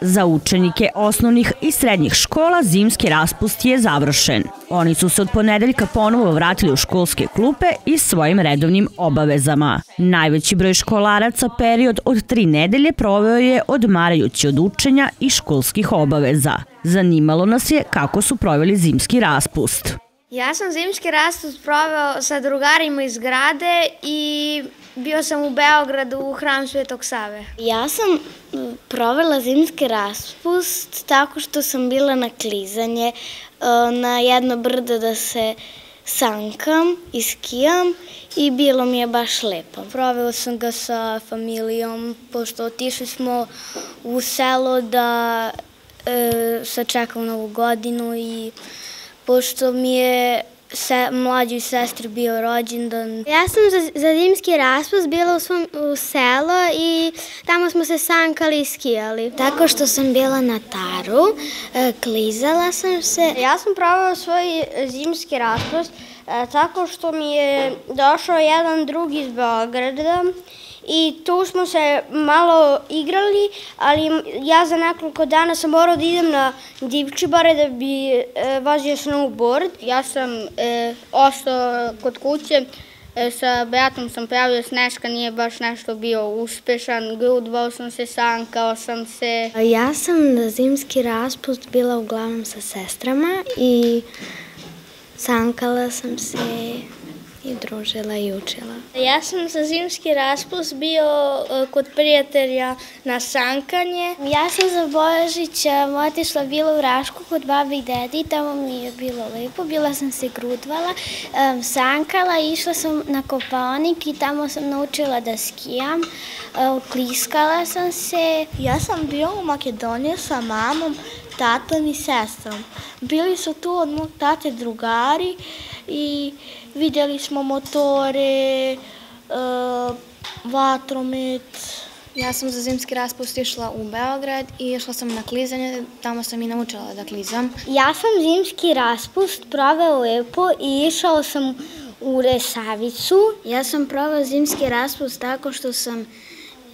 Za učenike osnovnih i srednjih škola zimski raspust je završen. Oni su se od ponedeljka ponovo vratili u školske klupe i svojim redovnim obavezama. Najveći broj školaraca period od tri nedelje proveo je odmarajući od učenja i školskih obaveza. Zanimalo nas je kako su proveli zimski raspust. Ja sam zimski raspust proveo sa drugarima iz grade i bio sam u Beogradu u hram Svetog Save. Ja sam provela zimski raspust tako što sam bila na klizanje na jedno brdo da se sankam i skijam i bilo mi je baš lepo. Proveo sam ga sa familijom, pošto otišli smo u selo da e, sačekam novu godinu i pošto mi je se, mlađoj sestri bio rođendan. Ja sam za, za zimski raspust bila u svom u selo i tamo smo se sankali i skijali. Tako što sam bila na taru, e, klizala sam se. Ja sam pravila svoj zimski raspust tako što mi je došao jedan drug iz Beograda i tu smo se malo igrali, ali ja za nekoliko dana sam morao da idem na Divčibare da bi e, vozio snowboard. Ja sam e, ostao kod kuće, e, sa Beatom sam pravio Sneška, nije baš nešto bio uspešan, grudvao sam se, sankao sam se. Ja sam na zimski raspust bila uglavnom sa sestrama i sankala sam se i družila i učila. Ja sam za zimski raspust bio e, kod prijatelja na sankanje. Ja sam za Božić otišla bila u Rašku kod babi i dedi, tamo mi je bilo lepo, bila sam se grudvala, sankala, išla sam na kopaonik i tamo sam naučila da skijam, kliskala sam se. Ja sam bio u Makedoniji sa mamom, tatom i sestrom. Bili su tu od mog tate drugari i vidjeli smo motore, uh, vatromet. Ja sam za zimski raspust išla u Beograd i išla sam na klizanje, tamo sam i naučila da klizam. Ja sam zimski raspust proveo lepo i išao sam u Resavicu. Ja sam proveo zimski raspust tako što sam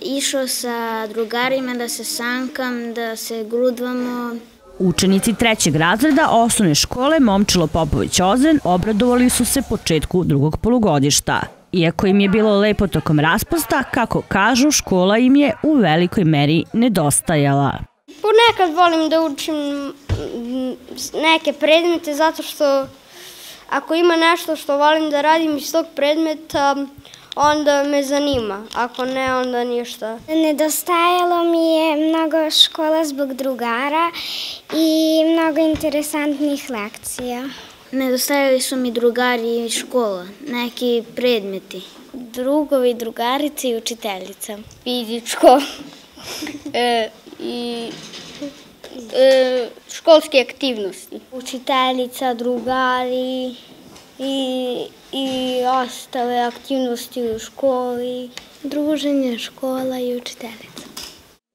išao sa drugarima da se sankam, da se grudvamo, Učenici trećeg razreda osnovne škole Momčilo Popović Ozren obradovali su se početku drugog polugodišta. Iako im je bilo lepo tokom raspusta, kako kažu, škola im je u velikoj meri nedostajala. Ponekad volim da učim neke predmete zato što ako ima nešto što volim da radim iz tog predmeta, onda me zanima, ako ne, onda ništa. Nedostajalo mi je mnogo škola zbog drugara i mnogo interesantnih lekcija. Nedostajali su mi drugari i škola, neki predmeti. Drugovi, drugarice i učiteljica. Fizičko e, i e, školske aktivnosti. Učiteljica, drugari i ostale aktivnosti u školi, druženje, škola i učiteljica.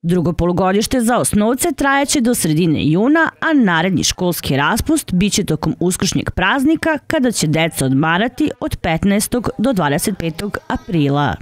Drugo polugodište za osnovce trajaće do sredine juna, a naredni školski raspust biće tokom uskršnjeg praznika kada će deca odmarati od 15. do 25. aprila.